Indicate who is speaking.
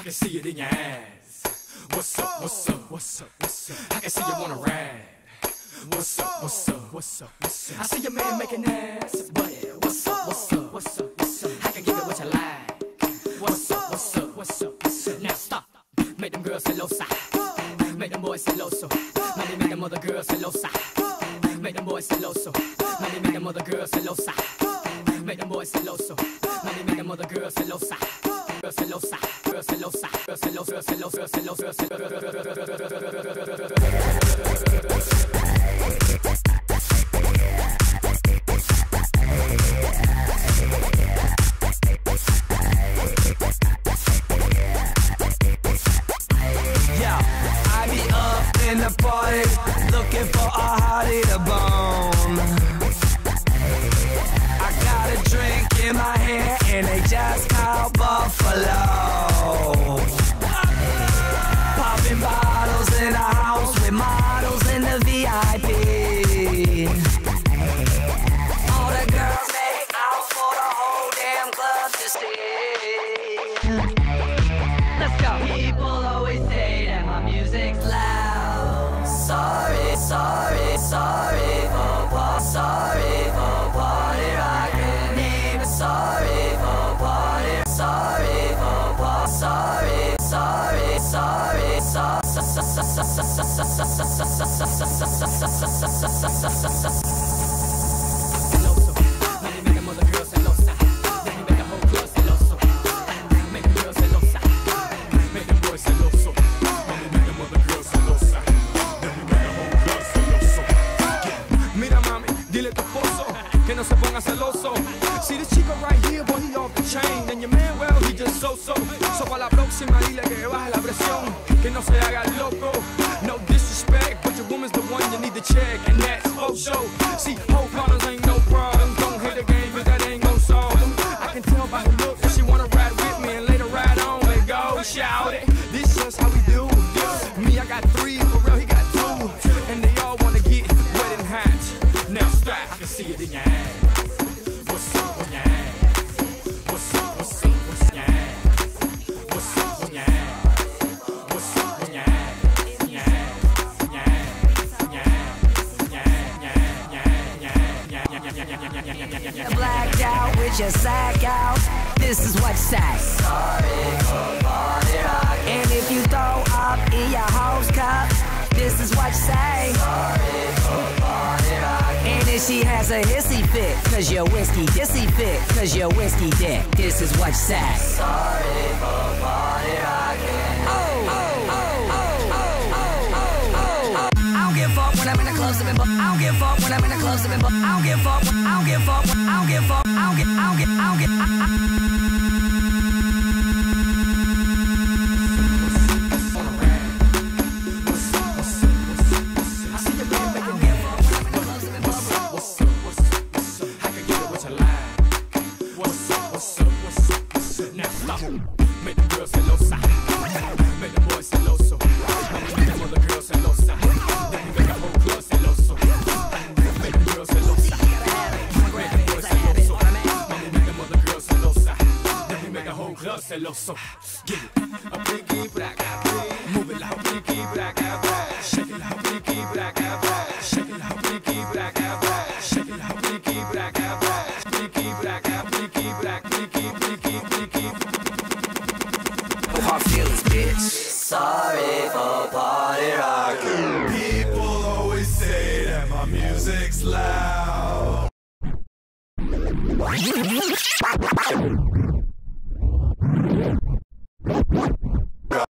Speaker 1: I can see it in your ass. What's up, what's up, what's up, what's up? I can see you wanna ride. What's up, what's up, what's up, what's up? I see your man making ass, but what's up, what's up, what's up, what's up? I can give it what you like. What's up, what's up, what's up, what's up? Now stop. Make them girls celosa. Make them boys celoso. Money make them other girls celosa. Make them boys celoso. Money make them other girls celosa. Make them boys celoso. Money make them other girls. Girls celosa. Girls celosa. Celosa.
Speaker 2: Yeah, I be up in the party, looking for a hottie to bone.
Speaker 3: Dile tu esposo que no se ponga celoso. See this chico right here, boy, he off the chain. Man, well, so-so. So la próxima, dile que baje la presión, que no se haga loco. No disrespect, but your woman's the one you need to check. And that's show. See, whole partners ain't no problem. Don't hate the game, but that ain't gon' solve them. I can tell by her look that she wanna ride with me and later ride on. Let go, shout it. This just how we do. Me, I got three, for real, he got two. And they all wanna get wet and hot. Now stop.
Speaker 1: I can see it in your ass.
Speaker 2: Blacked out with your sack out. This is what say. And if you throw up in your host cup, this is what say. And if she has a hissy fit, cause your whiskey dissy fit, cause your whiskey dick, this is what say. Sorry for party close to me, I don't give a fuck when I'm in the close to me, I don't give a fuck. I don't give a fuck. I don't give a fuck. I don't get. I don't get. I don't get. I, I,
Speaker 1: Make the girls celosa Make the boys celoso veloso. Get it. A freaky black guy. Move it like a freaky black guy. Shake it like a freaky black guy. Shake it like a freaky black guy. Shake it like a freaky black guy. Freaky black guy. Freaky black. Freaky, freaky, freaky.
Speaker 2: Oh, I feel this bitch. Sorry for party rocking.
Speaker 4: People always say that my music's loud.